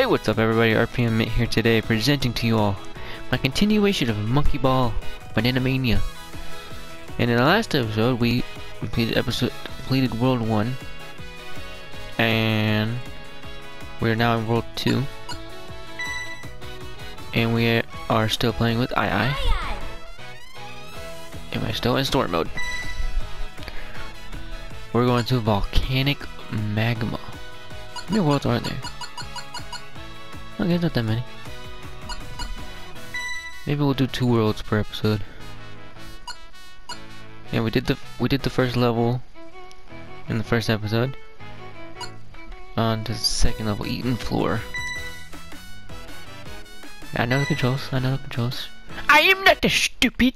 Hey, what's up everybody? RPM Mint here today, presenting to you all my continuation of Monkey Ball Banana Mania. And in the last episode, we completed episode completed World 1. And we're now in World 2. And we are still playing with AiAi. And we're still in storm mode. We're going to Volcanic Magma. How many worlds are there? Okay, not that many. Maybe we'll do two worlds per episode. Yeah, we did the we did the first level in the first episode. On to the second level, Eaton Floor. I know the controls. I know the controls. I am not the stupid.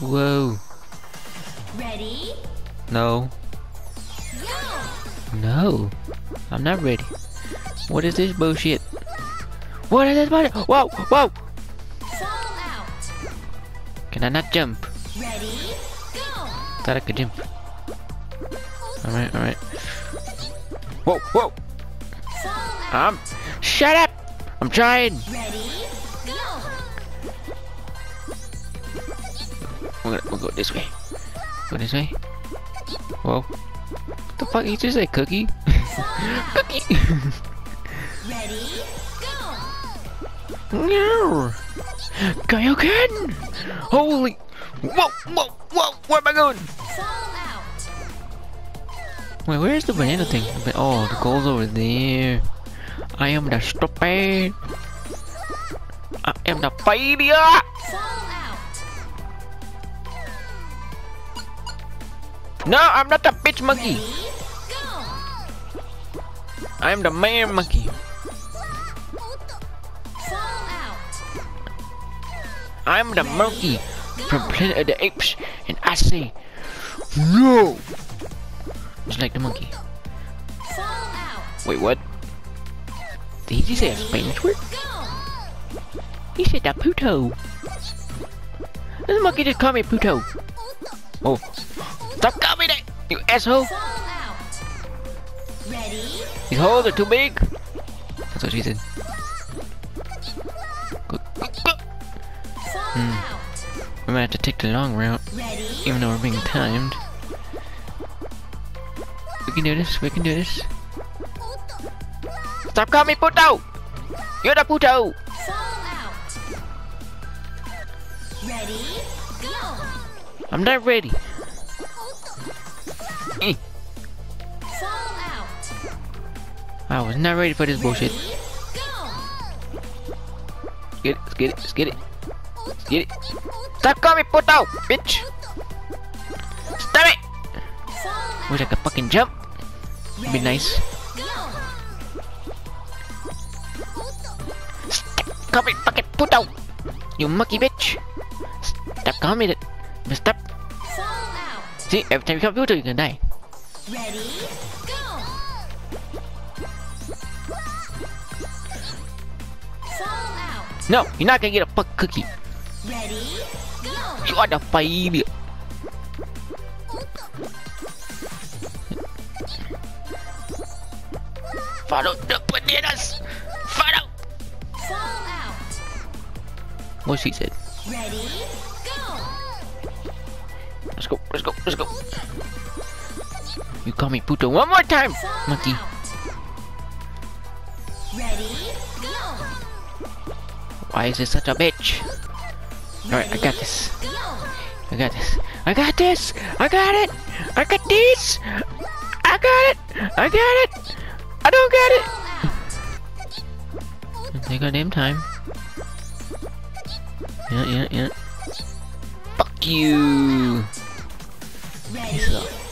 Whoa. Ready? No. No. I'm not ready. What is this bullshit? What is this bullshit? Whoa, whoa! Fall out. Can I not jump? Ready? Go! Thought I could jump. Alright, alright. Whoa, whoa! Fall out. Um, shut up! I'm trying! Ready? Go! We're gonna, we'll go this way. Go this way. Whoa. What the fuck? He just say cookie? cookie! Ready? Go! no! Kaioken! Holy! Whoa, whoa, whoa! Where am I going? Fall out. Wait, where's the banana thing? Oh, the goal's over there. I am the stupid. I am the failure. No, I'm not the bitch monkey. I am the man monkey. I'm the monkey from Planet of the Apes, and I say no. Just like the monkey. Wait, what? Did he just say a Spanish word? He said the puto. This monkey just called me puto. Oh, stop calling me that, you asshole. These holes are too big. That's what she said. Hmm. We might have to take the long route, Ready? even though we're being timed. We can do this. We can do this. Stop calling me puto. You're the puto. Out. Ready? Go! I'm not ready. Eh, Fall out. I was not ready for this bullshit. Go! Get it. Let's get it. Let's get it. Let's get it. Stop calling me puto, bitch. Stop it. Wish I could fucking jump. It'd be nice. Go! Call me fucking puto! You monkey bitch! Stop calling me that. Stop. See, every time you call puto, you're gonna die. Ready? Go! Fall out. No, you're not gonna get a fuck cookie. Ready? Go! You are the failure. Follow the bananas! Follow! Fall out. What she said. Ready? Go! Let's go, let's go, let's go. You call me puto one more time, Fall monkey. out. Ready? Go! Why is this such a bitch? Alright, I got this. I got this. I got this. I got it. I got this. I got it. I got it. I don't got it. Take our damn time. Yeah, yeah, yeah. Fuck you? Piece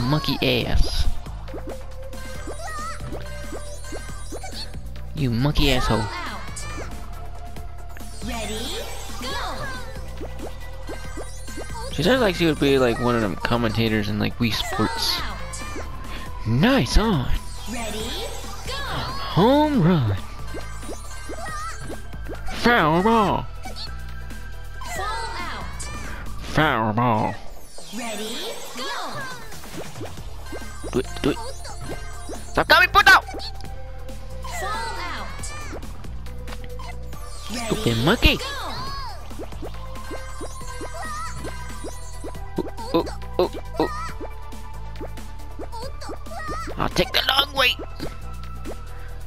monkey ass. You monkey asshole. Ready? She sounds like she would be like one of them commentators in like Wii Sports. Nice on. Ready? Go! Home run. Foul ball. Foul ball. Ready? Go! Do it, do it. Stop coming, put out! Fall out. Stupid monkey. Go. Oh, oh. I'll take the long way.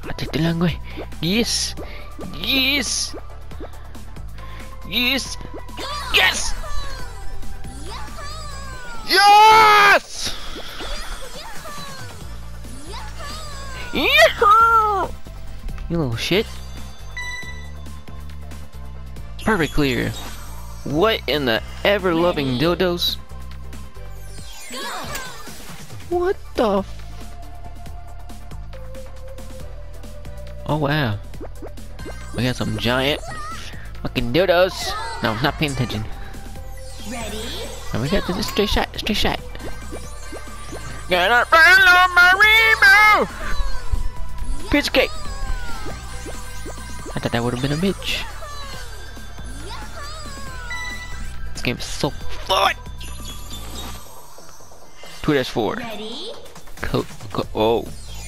I'll take the long way. Yes. Yes. Yes. Yes. Yes. Yahoo! You little shit. Perfect clear. What in the ever loving dildos? Go. What the f- Oh wow. We got some giant fucking dildos. No, not paying attention. Ready? And we got this straight shot, straight shot. Gotta follow my rainbow! Bitch cake! I thought that would have been a bitch. This game is so fun! 2 dash 4. Ready? Co- co- oh,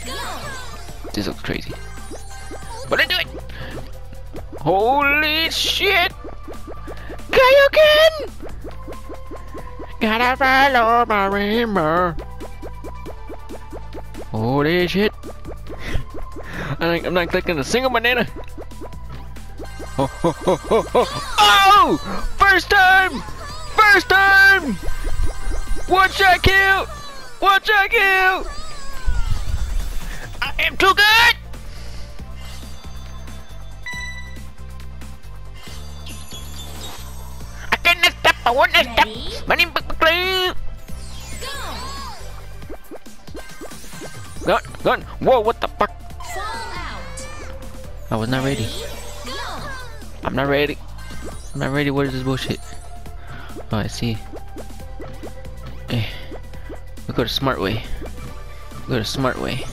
Go. this looks crazy. But I do it! Holy shit! Kaioken! Gotta follow my rainbow. Holy shit! I think I'm not clicking a single banana. Oh, oh! First time! First time! One shot kill! One shot kill! I am too good! I can't stop, I want to stop! Ready? My name is McLean! Go. Gun, gun! Whoa, what the fuck? Fall out. I was not ready. Go. I'm not ready. I'm not ready. What is this bullshit? Oh, I see. Eh. We go to smart way. We go to smart way.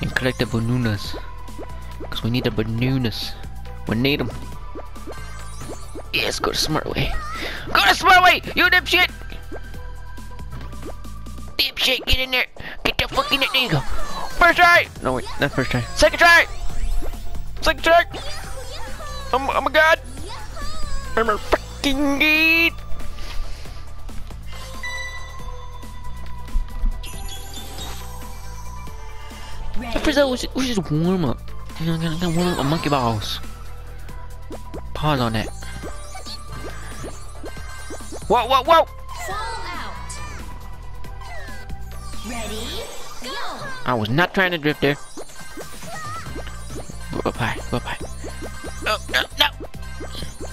And collect the bananas. Cause we need the bananas. We need them. Yes, go to smart way. Go to smart way! You dipshit! Dipshit, get in there! Get the fuck in there! You go! First try! No wait, not first try. Second try! Second try! I'm, I'm a god! I'm a fucking god! That was, was just warm up. I'm gonna, gonna warm up my monkey balls. Pause on that. Whoa, whoa, whoa! Fall out. Ready? Go. I was not trying to drift there. Go up high, go up high. No, no, no!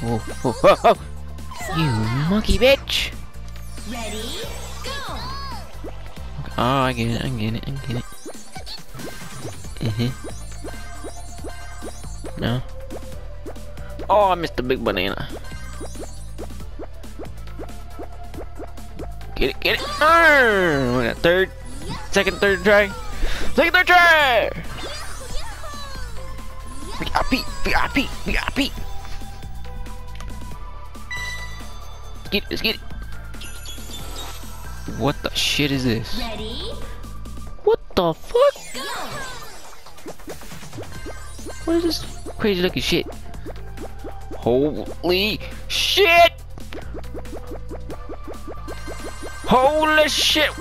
Oh, oh, oh, oh! You monkey bitch! Ready? Go. Oh, I get it, I get it, I get it. Mm-hmm. No. Oh, I missed the big banana. Get it, get it. Oh, we third, second, third try. Second, third try! VIP, VIP, VIP. Get it, let's get it. What the shit is this? Ready? What the fuck? What is this crazy looking shit? Holy shit! Holy shit!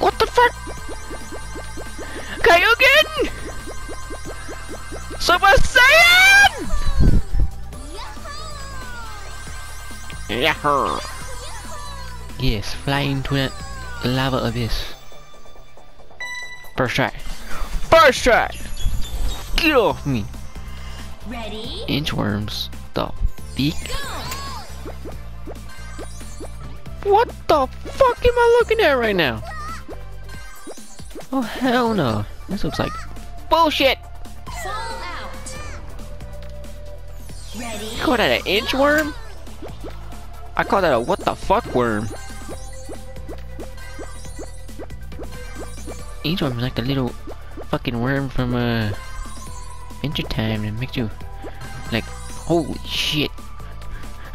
What the fuck? Kaioken! Super Saiyan! Yahoo! Yes, fly into that lava abyss. First try. First try! Get off me! Ready? Inchworms. The beak? What the fuck am I looking at right now? Oh hell no. This looks like bullshit! Fall out. Ready? You call that an inchworm? I call that a what the fuck worm. Inchworm is like the little fucking worm from uh Adventure Time that makes you like holy shit.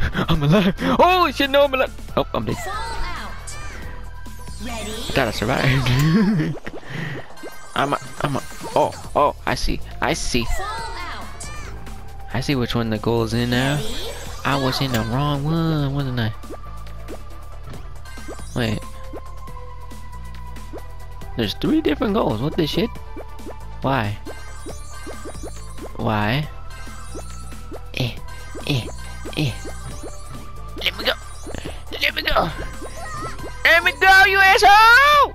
I'm alive! Holy shit, no I'm alive! Oh, I'm dead. Fall out. Ready? Thought I survived. I'm a, I'm a, oh, oh, I see, I see. I see which one the goal is in now. I was in the wrong one, wasn't I? Wait. There's three different goals. What the shit? Why? Why? Eh, eh, eh. Let me go. Let me go. Let me go, you asshole!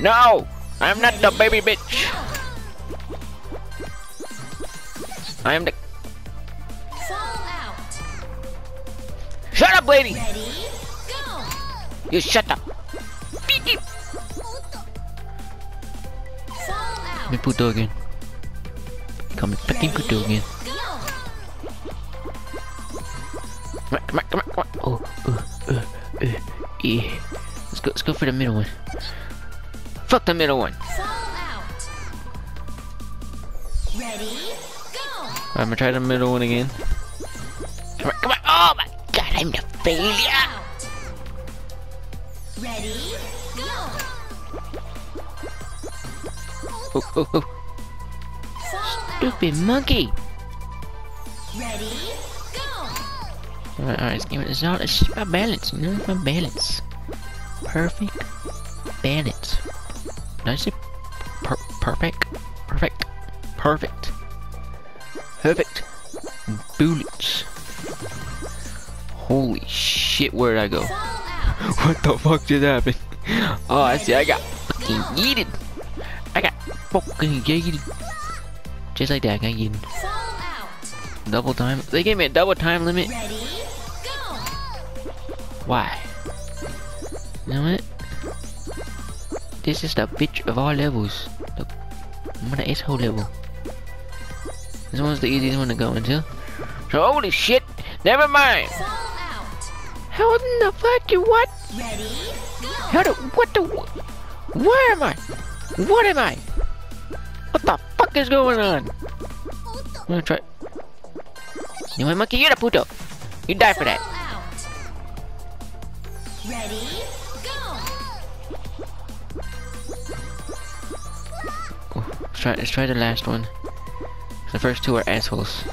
No! I'm not the baby bitch. I am the. Fall out. Shut up, lady! Ready? You shut up. Fall out. Me puto again. Come fucking puto again. Come on, come on, come on, come on. Oh, uh, uh, uh, yeah. Let's go, let's go for the middle one. Fuck the middle one. Ready? Go. I'm gonna try the middle one again. Come on, come on. Oh my god, I'm the failure. Stupid monkey. Ready? Go. Alright, alright, it's, all, it's just about balance, you know? It's about balance. Perfect balance. Did I say per perfect? Perfect. Perfect. Perfect. Bullets. Holy shit, where did I go? What the fuck just happened? Oh, I see, I got fucking yeeted. Fucking. Just like that, I yeeted. Double time. They gave me a double time limit. Ready? Why? You know what? This is the bitch of all levels. I'm on the asshole level. This one's the easiest one to go into. So holy shit! Never mind. How in the fuck you what? Ready? How the what the wh- Where am I? What am I? What the fuck is going on? I'm gonna try. You what, monkey? You're the puto. You die for that. Ready? Go. Oh, let's try. Let's try the last one. The first two are assholes.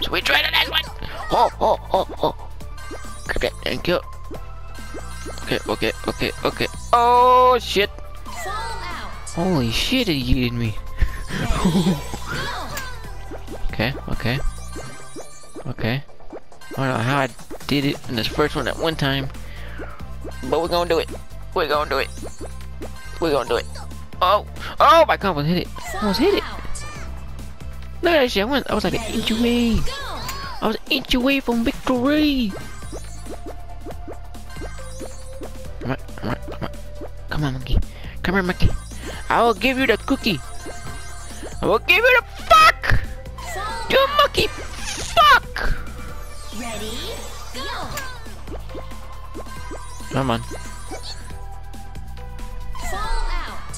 So we try the last one. Oh, oh, oh, oh. Okay, thank you. Okay, okay, okay, okay. Oh shit! Holy shit! It yeeted me. Okay, okay, okay. I don't know how I did it in this first one at one time, but we're gonna do it. We're gonna do it. We're gonna do it. Oh, oh! My combo hit it. I almost hit it. That shit. I, went, I was like an inch away. I was an inch away from victory. Come on, come on, come on. Come on, monkey. Come here, monkey. I will give you the cookie. I will give you the fuck. You monkey. Fuck. Ready? Go. Come on. Fall out.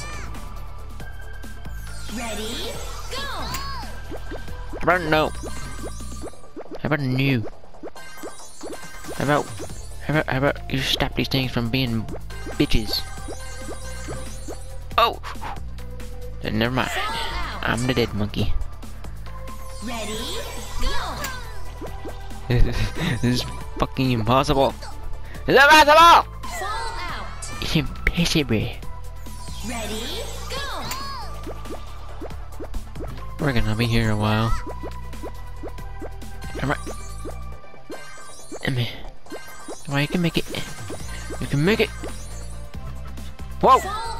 Ready? Go. How about no? How about new? How about, how about, how about you stop these things from being bitches? Oh! Then never mind. I'm the dead monkey. Ready? Go. this is fucking impossible. It's impossible! It's impossible. Ready? Go. We're gonna be here a while. Alright. Come on, you can make it. You can make it. Whoa!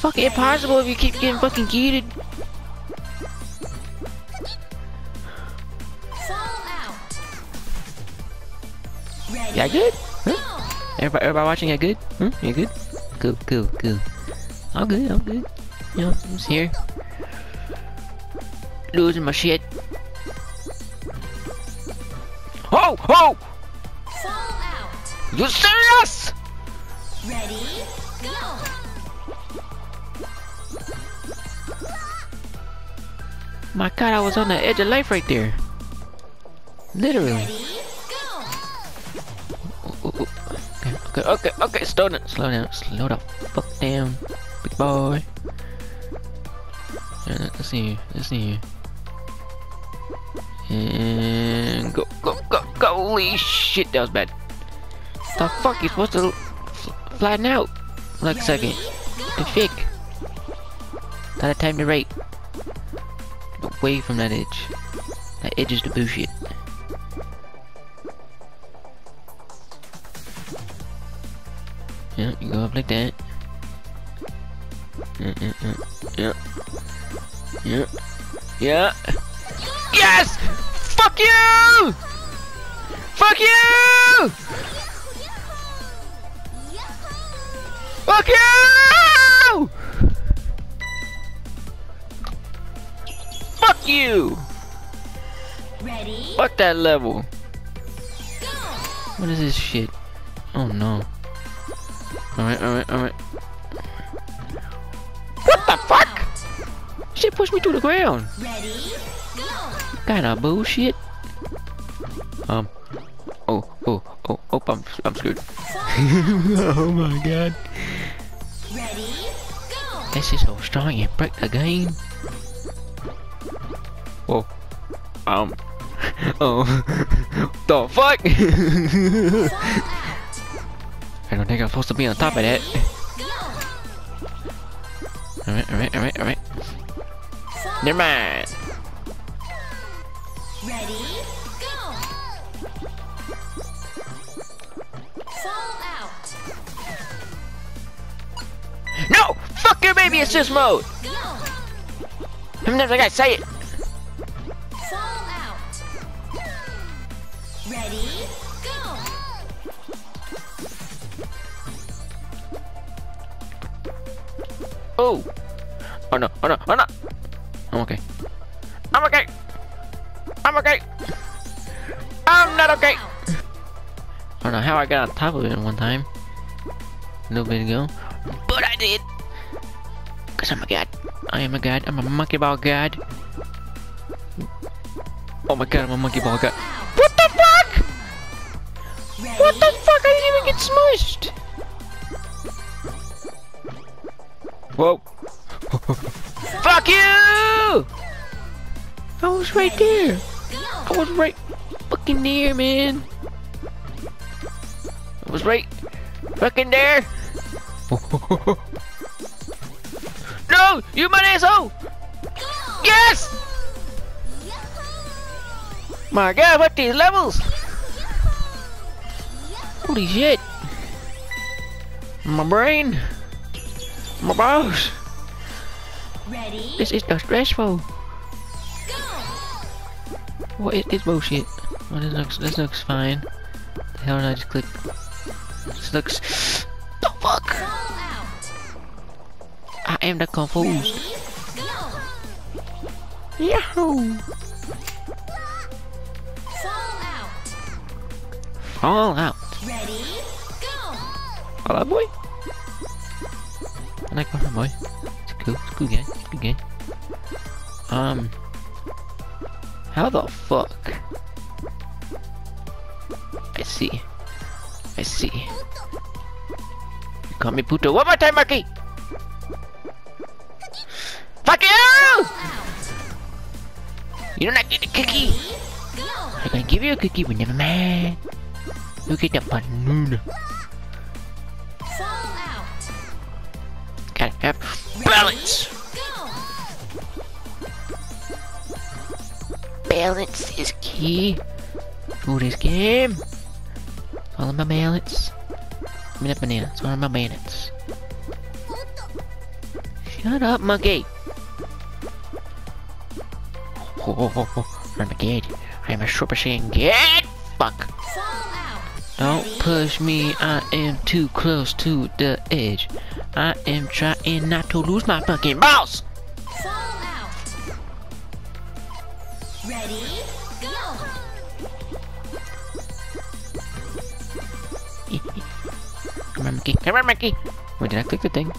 Fucking impossible if you keep getting fucking yeeted. Fall out. Ready? Yeah, good? Huh? Everybody, everybody watching, you good? Hmm? You good? Cool, cool, cool. I'm good, I'm good. You know, I'm just here. Losing my shit. Oh, oh! Fall out. You serious? Ready? My god, I was on the edge of life right there. Literally. Okay, okay. okay, okay, slow down, slow down, slow down, fuck down, big boy. Let's see, let's see. And go, go, go, go, holy shit, that was bad. The fuck, you're supposed to flatten out. Like a second. The fake. Not a time to rate. Away from that edge. That edge is the bullshit. Yeah, you go up like that. Yeah, yeah, yeah. Yeah. Yeah. Yes! Fuck you! Fuck you! Fuck you! Fuck you! Ready? Fuck that level. Go! What is this shit? Oh no. Alright, alright, alright. What the fuck? Shit pushed me to the ground. Ready? Go! Kinda bullshit. Um. Oh, oh, oh, oh, I'm, I'm screwed. oh my god. Ready? Go! This is so strong, you break the game. Whoa. Um. Oh. the fuck? I don't think I'm supposed to be on top of that. Alright, alright, alright, alright. Never mind. Ready? Go! Fall out. No! Fuck your baby assist mode! Go! I'm never gonna say it. Oh no, oh no, oh! I'm okay. I'm okay! I'm okay! I'm not okay! Oh, I don't know how I got on top of it one time. A little bit ago. But I did! Cause I'm a god. I am a god. I'm a monkey ball god. Oh my god, I'm a monkey ball god. What the fuck? What the fuck? I didn't even get smushed! Was right there. I was right fucking there, man. I was right fucking there. no, you my asshole! Go! Yes! My god, what these levels? Holy shit. My brain. My balls. Ready? This is the stressful. What this bullshit? Oh, this looks, this looks fine. The hell did I just click? This looks... The fuck? I am the confused. Yahoo! Fall out. Fall out. Ready? Go! Fall out, boy. I like Boy. It's cool. It's a cool game. It's a good game. Um. How the fuck? I see. I see. You call me puto. One more time, Marky! Fuck you! You're not getting a cookie! I'm gonna give you a cookie, but never mind. You get the banana. Give me that banana. It's one of my bannets. Shut up, monkey. Oh, oh, oh. I'm a kid. I'm a Super Saiyan kid. Fuck. Don't push me. I am too close to the edge. I am trying not to lose my fucking balls. Monkey. Come on, monkey. Wait, did I click the thing?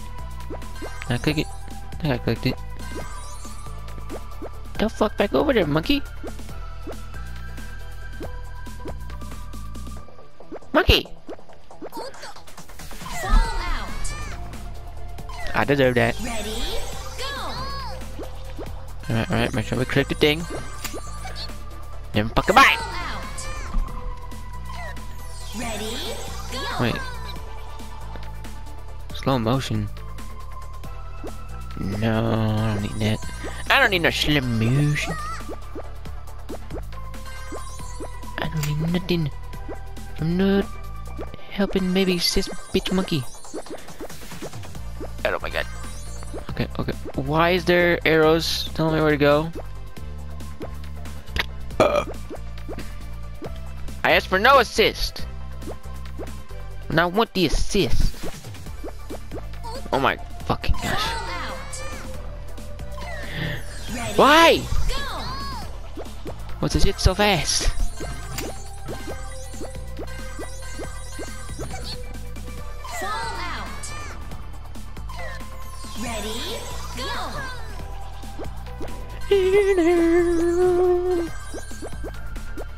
Did I click it? I think I clicked it. The fuck back over there, monkey. Monkey. I deserve that. Alright, alright, make sure we click the thing. Then fucking bye! Fall out. Ready, go! Wait. Slow motion. No, I don't need that. I don't need no slow motion. I don't need nothing. I'm not helping maybe sis bitch monkey. Oh my god. Okay, okay. Why is there arrows telling me where to go? I asked for no assist. And I want the assist. Oh my fucking gosh. Fall out. Ready, Why? What's it shit so fast? Ready, go!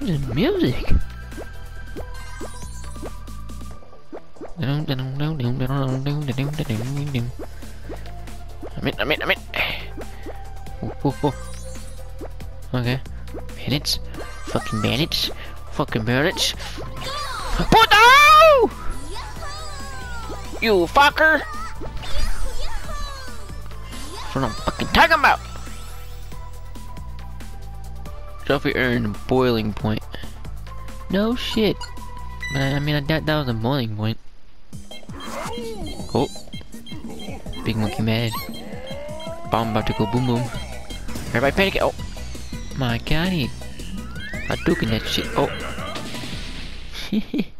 The music. I'm in, I'm in, I'm in. Ooh, ooh, ooh. Okay. Bandits. Fucking bandits. Fucking bandits. Hell? You fucker! That's what I'm fucking talking about! Trophy earned boiling point. No shit. But I, I mean, doubt that was a boiling point. Oh. Big monkey mad. Bomb about to go boom boom. Everybody panic. Oh. My god. He Hadouken that shit. Oh.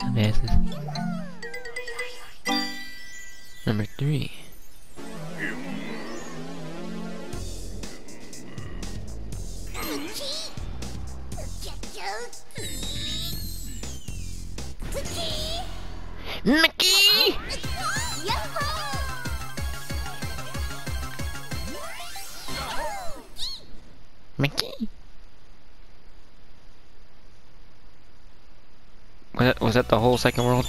Dumbasses. Number three. The whole second world?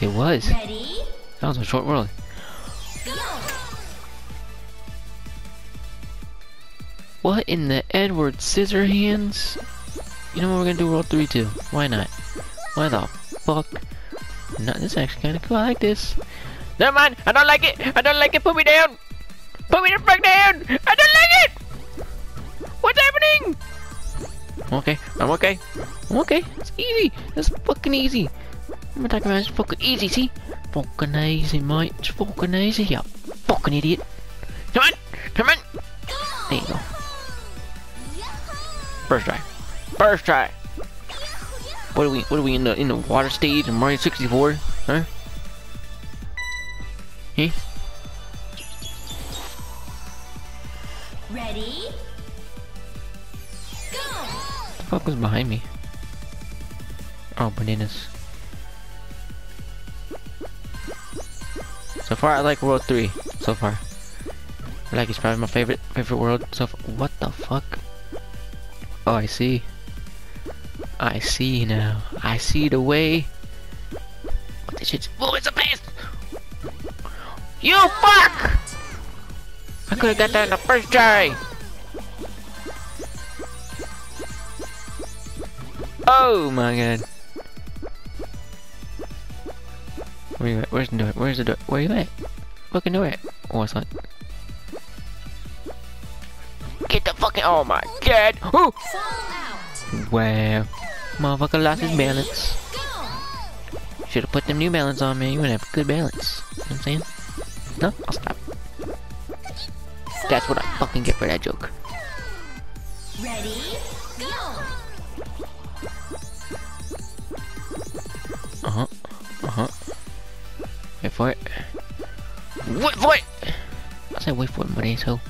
It was. Ready, That was a short world. go! What in the Edward Scissorhands? You know what we're gonna do World 3 too. Why not? Why the fuck? No, this is actually kinda cool. I like this. Never mind, I don't like it! I don't like it! Put me down! Put me the fuck down! I don't like it! What's happening? Okay, I'm okay. I'm okay. Easy. It's fucking easy. I'm talking about it's fucking easy, see? Fucking easy, mate. It's fucking easy, you fucking idiot. Come on! Come on! There you go. First try. First try. What are we? What are we in the in the water stage in Mario 64? Huh? Huh? Ready, go! The fuck was behind me? Oh, bananas. So far, I like World 3. So far. I like it's probably my favorite favorite world. So. What the fuck? Oh, I see. I see now. I see the way. What this shit's. Oh, it's a paste! You fuck! I could have got that in the first try. Oh my god. Where you at? Where's the door? Where's the door? Where you at? Fucking door at? Oh, it's not. Get the fucking. Oh my god. Ooh! Wow. Motherfucker lost his balance. Should have put them new balance on, man. You would have good balance. You know what I'm saying? No? I'll stop. That's what I fucking get for that joke. Ready, Wait for! I said wait for it, asshole.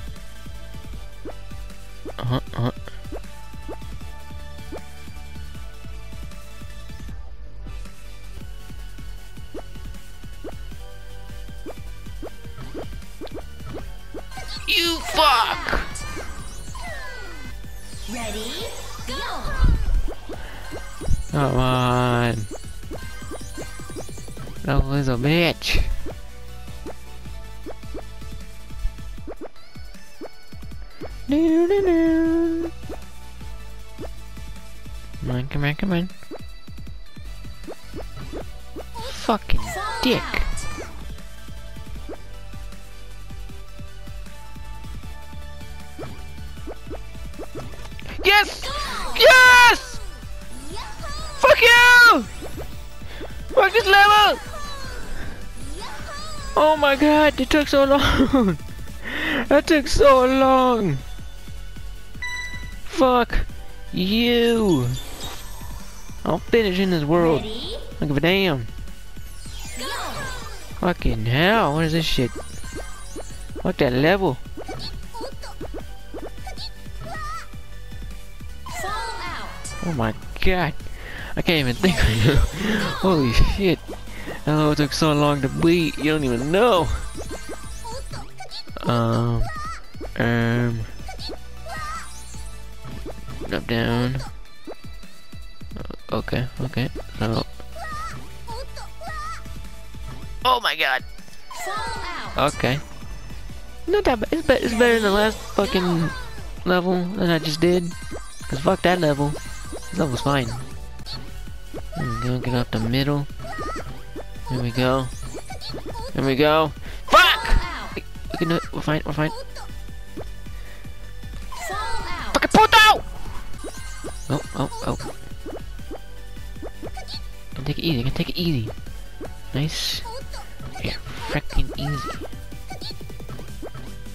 So long! that took so long! Fuck you! I'll finish in this world. Ready? I don't a damn. Go. Fucking hell, what is this shit? Fuck that level. Fall out. Oh my god. I can't even think right now. Holy shit. Oh, it took so long to beat. You don't even know. Um. Um. Up, down. Uh, Okay, okay. So. Oh my god. Okay. Not that bad. It's, be it's better than the last fucking level that I just did. Cause fuck that level. This level's fine. There we go. Get off the middle. Here we go. Here we go. We're fine. We're fine. Fucking puto! Oh, oh, oh. Can take it easy. Can take it easy. Nice. Yeah, freaking easy.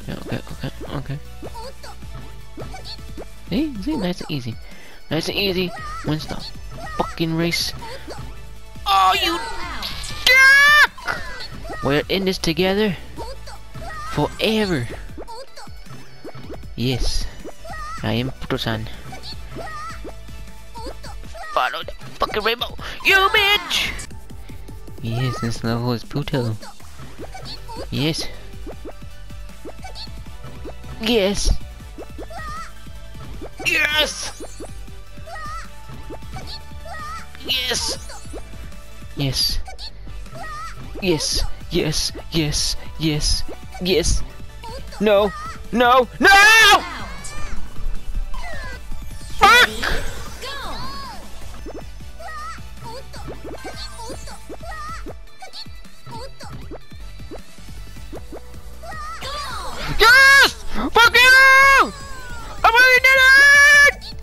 Yeah, okay, okay, okay. See, see, nice and easy. Nice and easy. Wins the fucking race. Oh, you dick! We're in this together. Forever. Yes. I am Puto-san. Follow the fucking rainbow. You bitch! Yes, this level is Puto. Yes. Yes. Yes! Yes! Yes. Yes, yes, yes, yes, yes. No, no, no! Fuck! Yes! Fuck you! I really did it!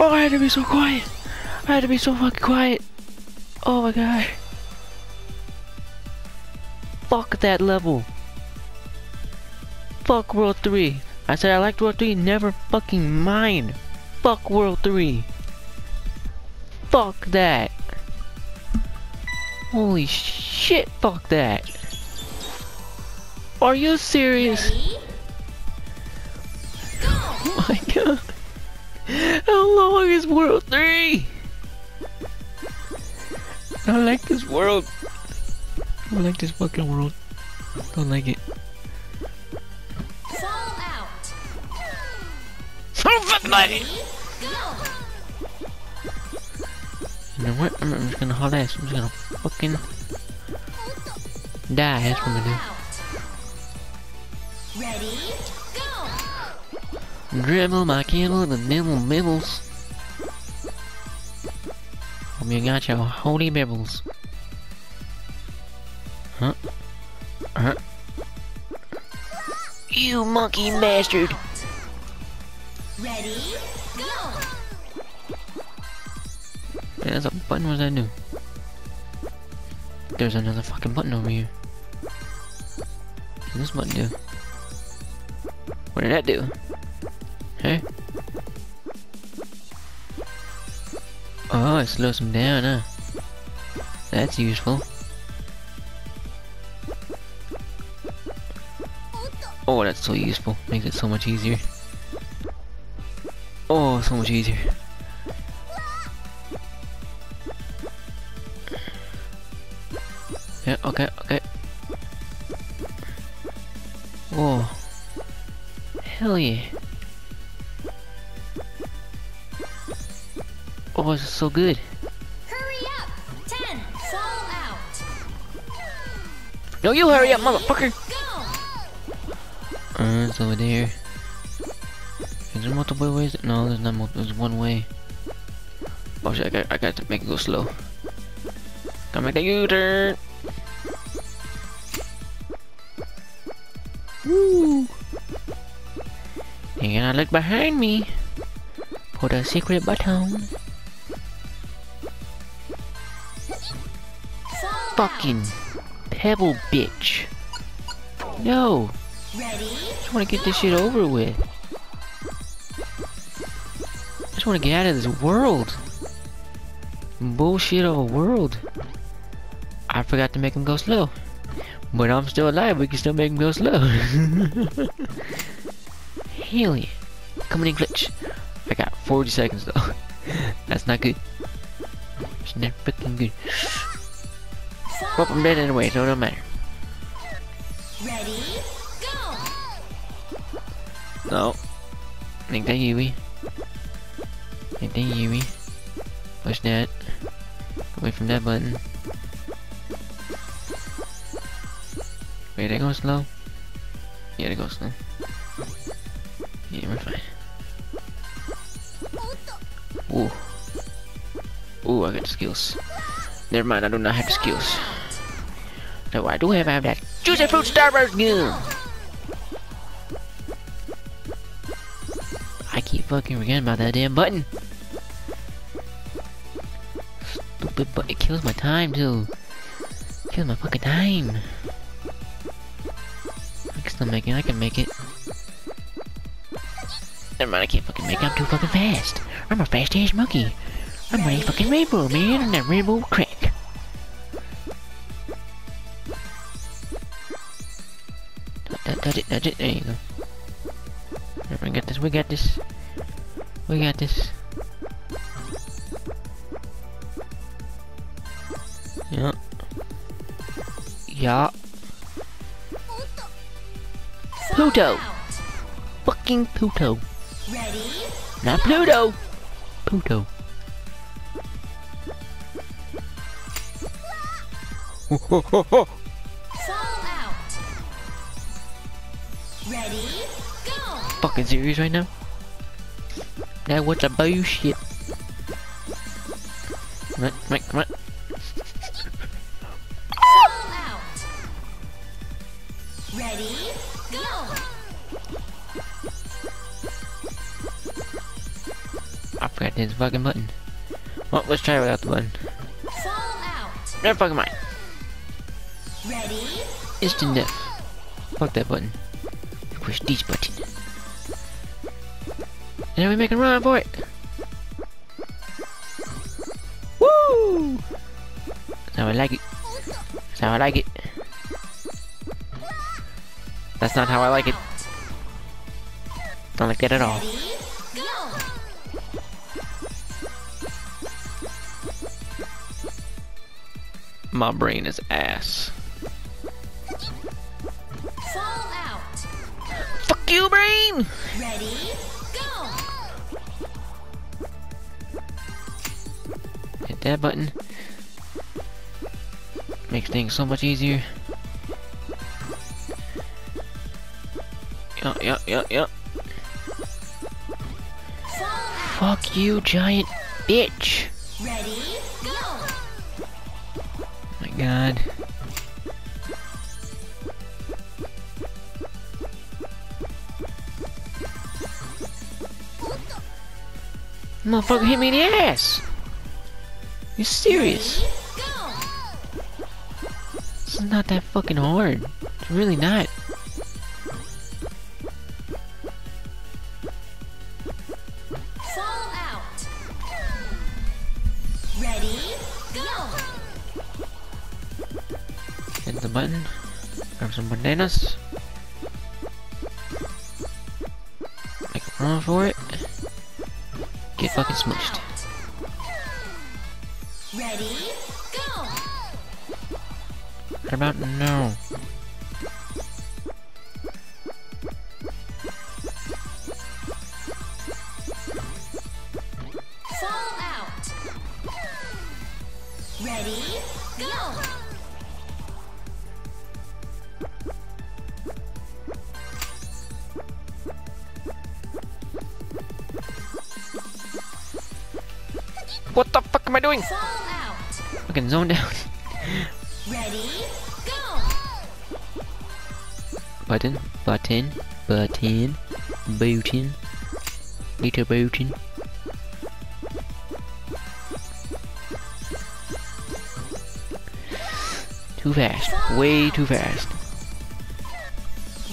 Oh, I had to be so quiet. I had to be so fucking quiet. Oh my god. Fuck that level. Fuck World 3. I said I liked World 3, never fucking mind. Fuck World 3. Fuck that. Holy shit, fuck that. Are you serious? Oh my god. How long is World 3? I don't like this world. I don't like this fucking world. Don't like it. Fall out. So fucking like Ready? it. You know what? I'm, I'm just gonna haul ass. I'm just gonna fucking die. That's what I'm Fall gonna out. Ready? Go. do. Dribble my kibble, the nibble bibbles. Hope you got your holy bibbles. You monkey bastard! Ready? Go. Hey, There's a button, what does that do? There's another fucking button over here. What does this button do? What did that do? Hey? Oh, it slows him down, huh? That's useful. Oh, that's so useful. Makes it so much easier. Oh, so much easier. Yeah, okay, okay. Whoa. Hell yeah. Oh, this is so good. Hurry up. Ten. Fall out. No, you hurry up, motherfucker. It's over there. Is there multiple ways? No, there's not multiple. There's one way. Oh shit! I got, got to make it go slow. Gotta make that U-turn. Woo! And I look behind me for the secret button. Fucking pebble bitch. No. Ready? I just wanna get this shit over with. I just wanna get out of this world. Bullshit of a world. I forgot to make him go slow. But I'm still alive, we can still make him go slow. Hell yeah. Coming in glitch. I got 40 seconds though. That's not good. It's not freaking good. Well, I'm dead anyway, so it don't matter. No. Think that Yui. Think that Yui. Push that. Away from that button. Wait, they go slow? Yeah, they go slow. Yeah, we're fine. Ooh. Ooh, I got skills. Never mind, I do not have skills. No, I do have, I have that Juicy Fruit Starburst gun! Fucking forgetting about that damn button. Stupid button. It kills my time too. Kills my fucking time. I can still make it. I can make it. Never mind. I can't fucking make it. I'm too fucking fast. I'm a fast ass monkey. I'm a fucking rainbow man and that rainbow crack. Touch it, touch it. There you go. We got this. We got this. We got this. Yeah. Yeah. Pluto. Fucking Pluto. Ready? Not Pluto. Pluto. Fall out. Ready? Go! Fucking serious right now? That was a bullshit. Come on, come on, come on. Ready? Go! I forgot this fucking button. Well, let's try it without the button. Fall out. Never fucking mind. Ready? Instant death. Fuck that button. Push this button. And then we make a run for it. Woo! That's how I like it. That's how I like it. That's not how I like it. Don't like that at all. My brain is ass. Fall out. Fuck you, brain! Ready? That button. Makes things so much easier. Yup, yup, yup, yup. Fuck you, giant bitch. Ready? Go! my god. Motherfucker hit me in the ass. You serious? Is not that fucking hard. It's really not. No. Fall out. Ready, go! What the fuck am I doing? Fucking zone out. Button, button, button, button, little button. Too fast, way too fast.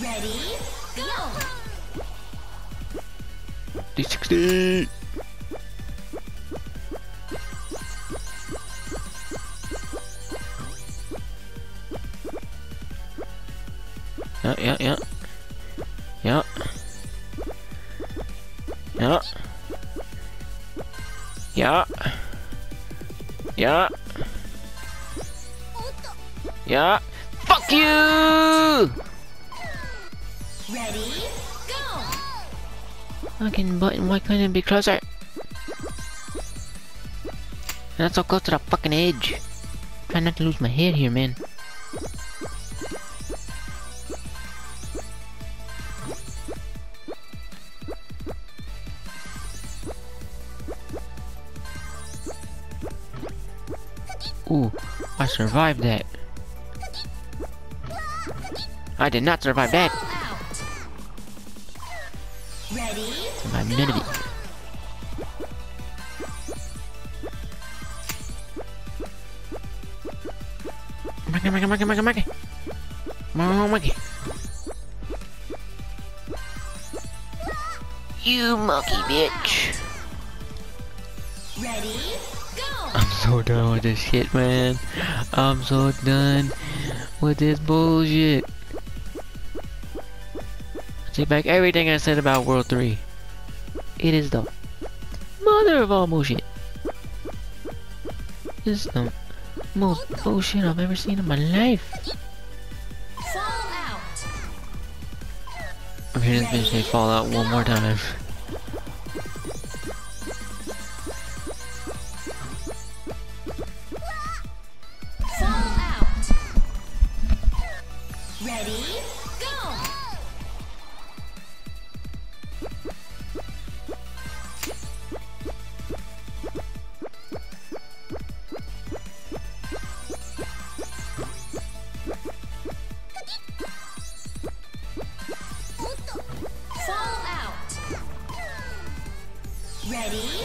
Ready, go. 360! Yeah. Yeah. Fuck you! Ready, go. Fucking button, why couldn't it be closer? Not so close to the fucking edge. Try not to lose my head here, man. Ooh, I survived that. I did not survive that. Fall out. Ready, Survived none of it. Monkey, monkey, monkey, monkey, monkey. Monkey. You monkey bitch. So done with this shit, man. I'm so done with this bullshit. Take back everything I said about World 3. It is the mother of all bullshit. This is the most bullshit I've ever seen in my life. Fall out. I'm hearing this bitch say Fallout one more time. Ready,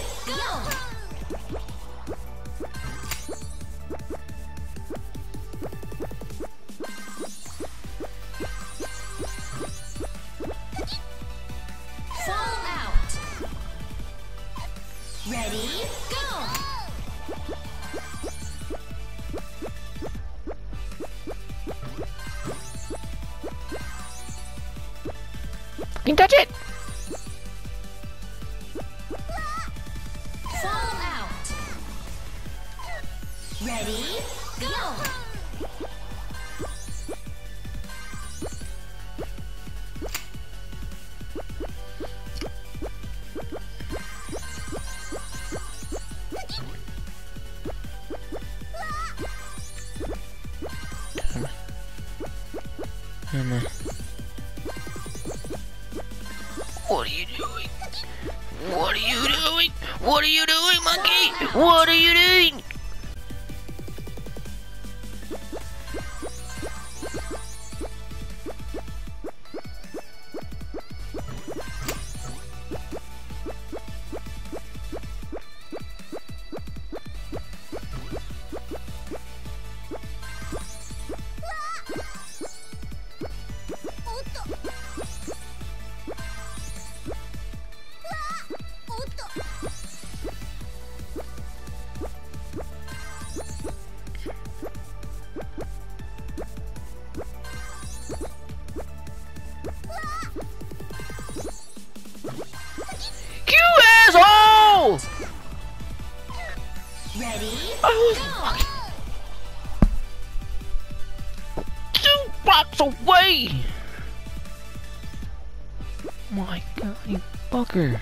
That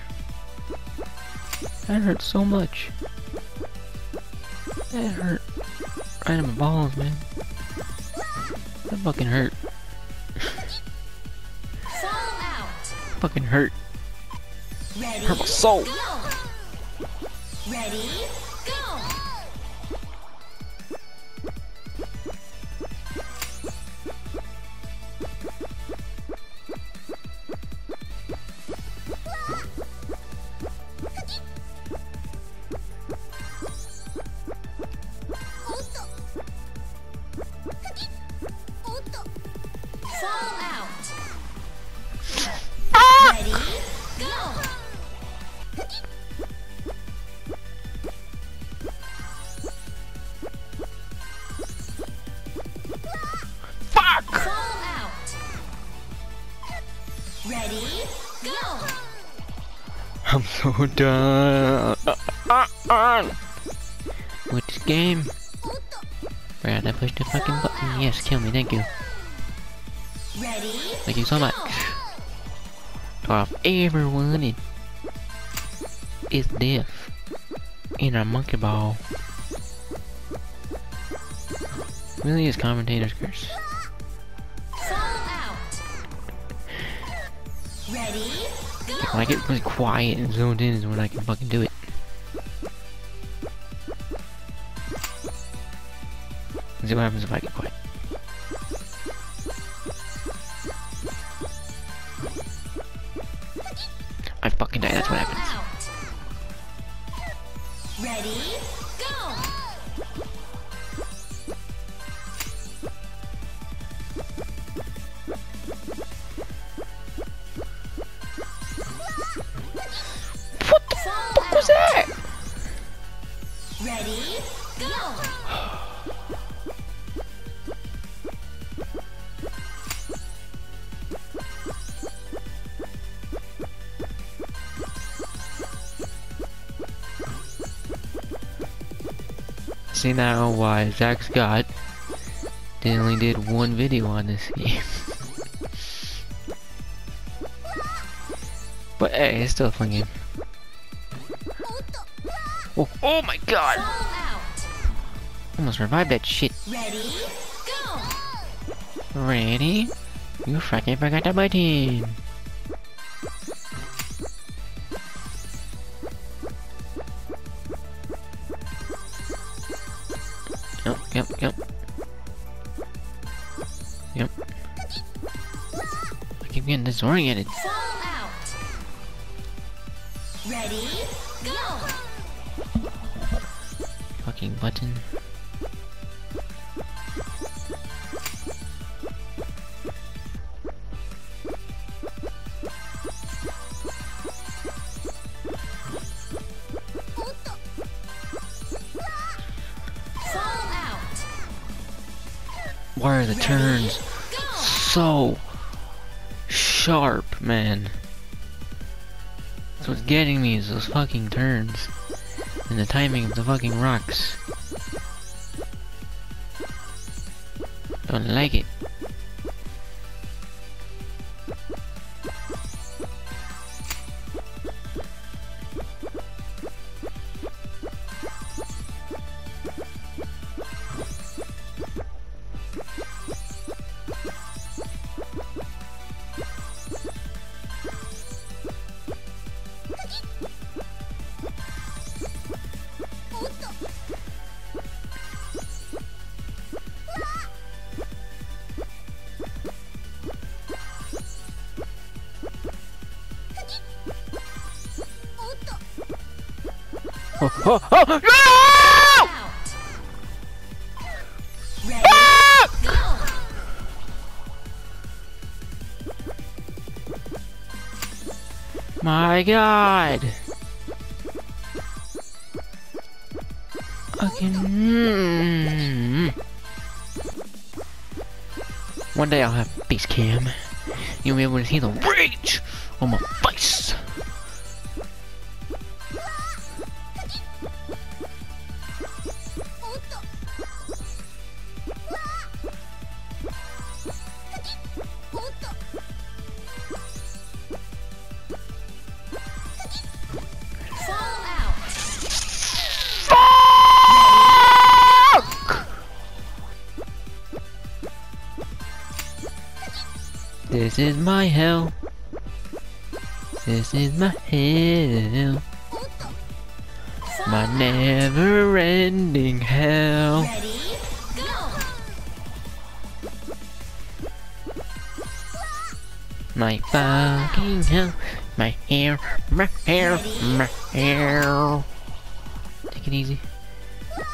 hurt so much. That hurt right in my balls, man. That fucking hurt. Fall out. Fucking hurt. Ready, Hurt my soul. Go. Ready, go! I'm so done. Uh. With this game. Brad, I pushed the fucking button. Yes, kill me, thank you. Ready, thank you so much. Off everyone in is this in a monkey ball. Really is commentator's curse. When I get really quiet and zoned in is when I can fucking do it. See what happens if I Now why Zach Scott they only did one video on this game. but hey, it's still a fun game. Oh, oh my god! Almost revived that shit. Ready? Go. Ready? You fucking forgot the button. Yep, I keep fucking turns. And the timing of the fucking rocks. Don't like it. Oh, oh, no! My god! Okay. mm. One day I'll have face cam. You'll be able to see the rage my hell. This is my hell. My never ending hell. Ready? My fucking hell. My hair. My hair. My hair. Take it easy.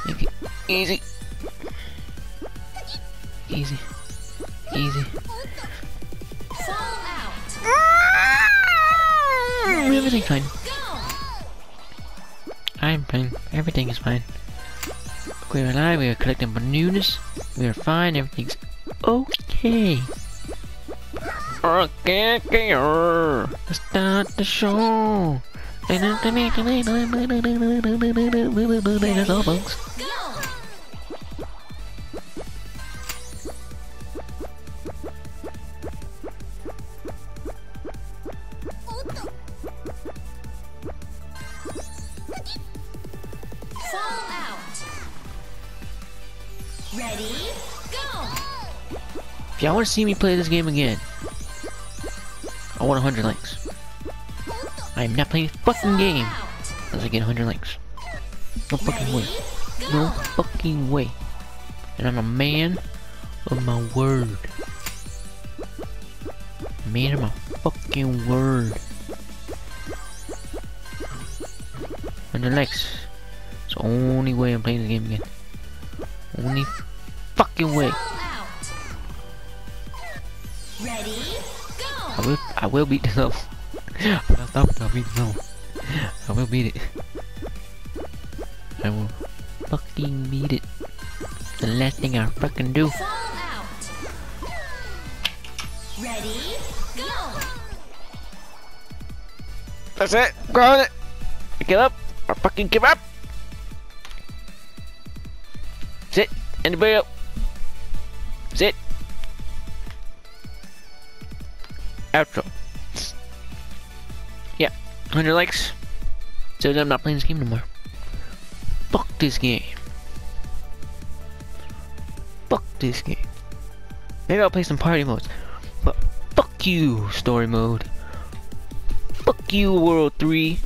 Take it easy. Easy. Easy. Fall out. Everything's fine. I'm fine. Everything is fine. We're alive. We are collecting bananas. We are fine. Everything's okay. Okay, okay. Let's start the show. That's all, folks. Want to see me play this game again, I want 100 likes. I am not playing this fucking game unless I get 100 likes. No fucking way. No fucking way. And I'm a man of my word. Man of my fucking word. 100 likes. It's the only way I'm playing the game again. Only fucking way. Fall out. Ready? I will, I will beat this level. I'll stop, I'll beat this level. I will beat it. I will fucking beat it. The last thing I fucking do. Fall out. Ready? Go. That's it. Ground it. Get up. I fucking give up. Sit. Anybody up? Outro. Yeah. 100 likes. Says I'm not playing this game anymore. Fuck this game. Fuck this game. Maybe I'll play some party modes. But fuck you, story mode. Fuck you, World 3.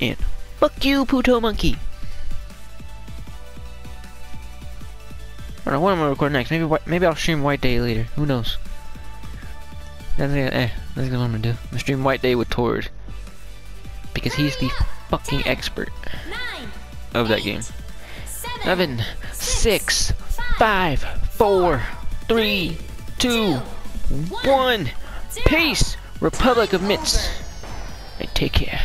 And fuck you, Puto Monkey. I don't know what I'm gonna record next. Maybe maybe I'll stream White Day later. Who knows? That's. Eh, that's what I'm gonna do. I'm gonna stream White Day with Tord. Because he's the fucking expert of that game. Seven. Six, five, four, three, two, one. Peace, Republic of Mitts. Hey, take care.